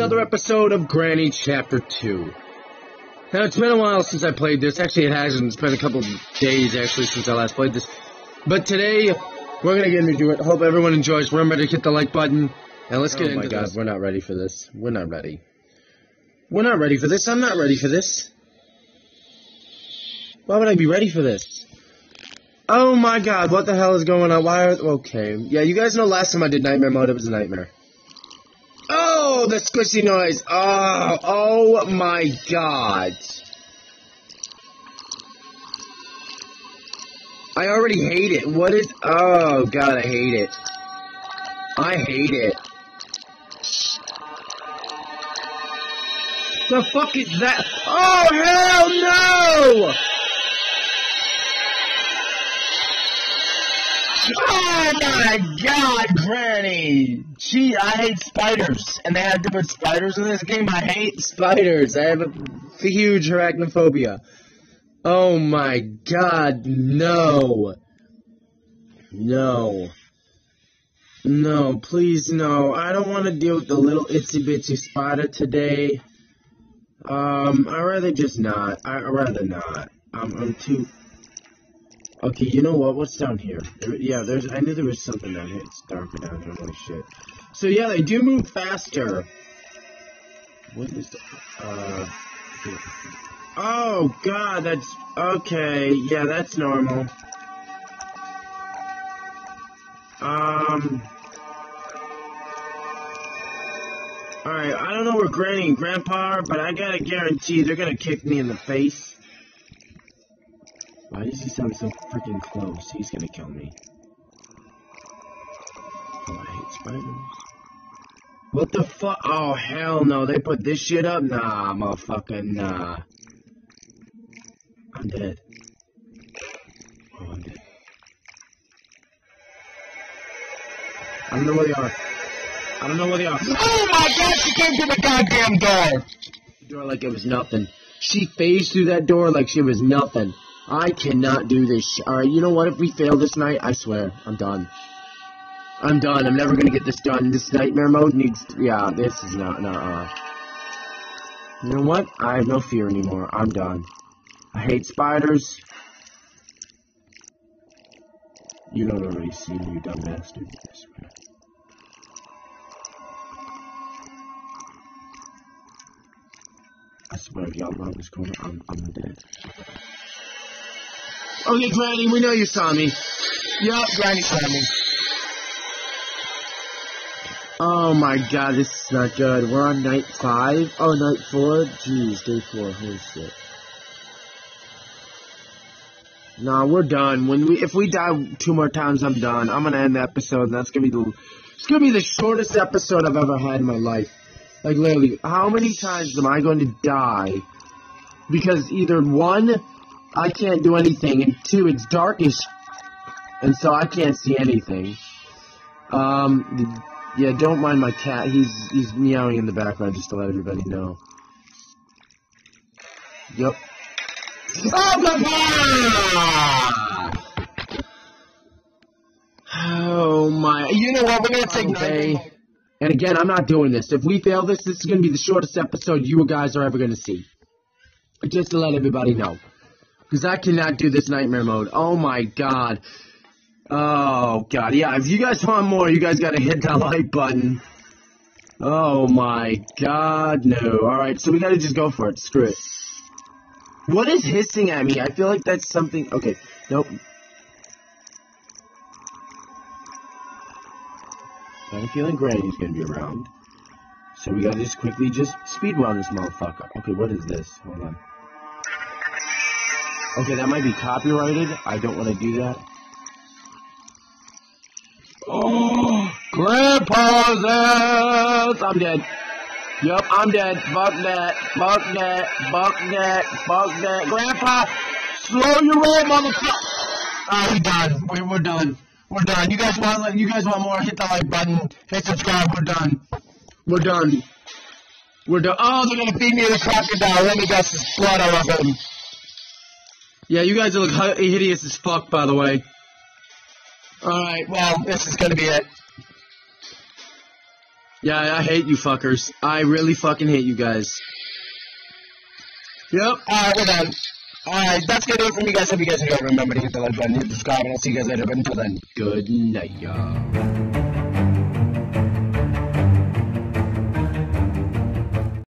another episode of Granny Chapter 2. Now, it's been a while since I played this. Actually, it hasn't. It's been a couple of days, actually, since I last played this. But today, we're going to get into it. Hope everyone enjoys. Remember to hit the like button. And let's get oh into my god, this. we're not ready for this. We're not ready. We're not ready for this. I'm not ready for this. Why would I be ready for this? Oh my god, what the hell is going on? Why are... Okay. Yeah, you guys know last time I did Nightmare Mode, it was a nightmare. Oh, the squishy noise. Oh, oh my god. I already hate it. What is... Oh god, I hate it. I hate it. The fuck is that? Oh, hell no! Oh my god, Granny! Gee, I hate spiders. And they have different spiders in this game. I hate spiders. I have a huge arachnophobia. Oh my god, no. No. No, please no. I don't want to deal with the little itsy bitsy spider today. Um, I'd rather just not. I'd rather not. I'm, I'm too... Okay, you know what? What's down here? Yeah, there's. I knew there was something down here. It's darker down here. Holy shit. So yeah, they do move faster. What is? Uh. Oh God, that's okay. Yeah, that's normal. Um. Alright, I don't know where Granny and Grandpa are, but I gotta guarantee they're gonna kick me in the face. Why does he sound so freaking close? He's gonna kill me. Oh, I hate spiders. What the fuck? Oh, hell no. They put this shit up? Nah, motherfucker, nah. I'm dead. Oh, I'm dead. I don't know where they are. I don't know where they are. Oh my god, she came through the goddamn door! Door like it was nothing. She phased through that door like she was nothing. I cannot do this. Alright, you know what? If we fail this night, I swear, I'm done. I'm done. I'm never gonna get this done. This nightmare mode needs. To, Yeah, this is not. No. Uh. You know what? I have no fear anymore. I'm done. I hate spiders. You don't already see me, you dumb bastard. I swear. I swear, if y'all love this corner, I'm, I'm dead. Oh, okay, Granny, we know you saw me. Yup, Granny saw me. Oh my god, this is not good. We're on night five? Oh, night four? Jeez, day four. Holy shit. Nah, we're done. When we, if we die two more times, I'm done. I'm gonna end the episode, and that's gonna be the, it's gonna be the shortest episode I've ever had in my life. Like literally, how many times am I going to die? Because either one, I can't do anything, and two, it's darkish, and so I can't see anything. Um, yeah, don't mind my cat. He's he's meowing in the background just to let everybody know. Yep. Oh, oh my! You know what? We're gonna take okay. And again, I'm not doing this. If we fail this, this is gonna be the shortest episode you guys are ever gonna see. Just to let everybody know. Because I cannot do this nightmare mode. Oh my god. Oh god. Yeah, if you guys want more, you guys gotta hit that like button. Oh my god, no. Alright, so we gotta just go for it. Screw it. What is hissing at me? I feel like that's something... Okay, nope. I am feeling Granny's gonna be around. So we gotta just quickly just speed speedrun this motherfucker. Okay, what is this? Hold on. Okay, that might be copyrighted. I don't want to do that. Oh, Grandpa's ass! I'm dead. Yup, I'm dead. Fuck that. Fuck that. Fuck that. Fuck that. Grandpa, slow your roll, motherfucker. Oh, we done. We, we're done. We're done. You guys want you guys want more? Hit the like button. Hit subscribe. We're done. We're done. We're done. Oh, they're gonna feed me the uh, crocodile. Let me guess, there's blood all over him. Yeah, you guys look hideous as fuck, by the way. Alright, well, this is gonna be it. Yeah, I hate you fuckers. I really fucking hate you guys. Yep. Alright, we're done. Alright, that's gonna do it for me, guys. Hope you guys enjoyed. Remember to hit the like button, hit the subscribe, and I'll see you guys later. But until then, Good night, y'all.